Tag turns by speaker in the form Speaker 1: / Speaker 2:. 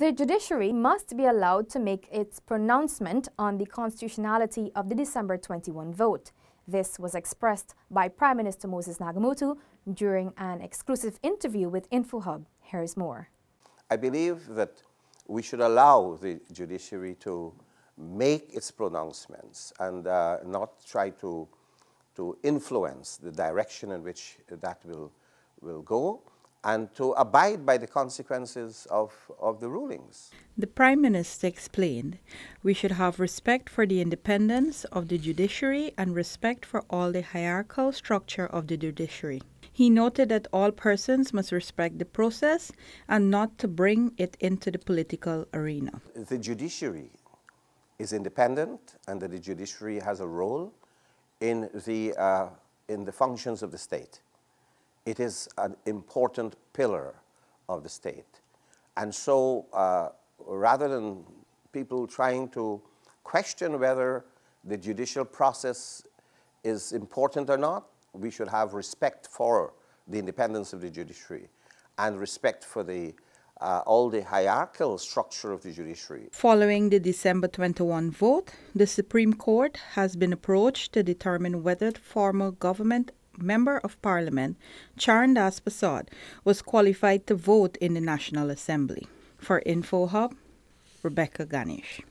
Speaker 1: The judiciary must be allowed to make its pronouncement on the constitutionality of the December 21 vote. This was expressed by Prime Minister Moses Nagamootoo during an exclusive interview with InfoHub. Here's more.
Speaker 2: I believe that we should allow the judiciary to make its pronouncements and uh, not try to, to influence the direction in which that will, will go and to abide by the consequences of, of the rulings.
Speaker 3: The Prime Minister explained we should have respect for the independence of the judiciary and respect for all the hierarchical structure of the judiciary. He noted that all persons must respect the process and not to bring it into the political arena.
Speaker 2: The judiciary is independent and that the judiciary has a role in the, uh, in the functions of the state it is an important pillar of the state. And so uh, rather than people trying to question whether the judicial process is important or not, we should have respect for the independence of the judiciary and respect for the uh, all the hierarchical structure of the judiciary.
Speaker 3: Following the December 21 vote, the Supreme Court has been approached to determine whether the former government Member of Parliament, Charrandass Persaud, was qualified to vote in the National Assembly. For InfoHub, Rebecca Ganesh.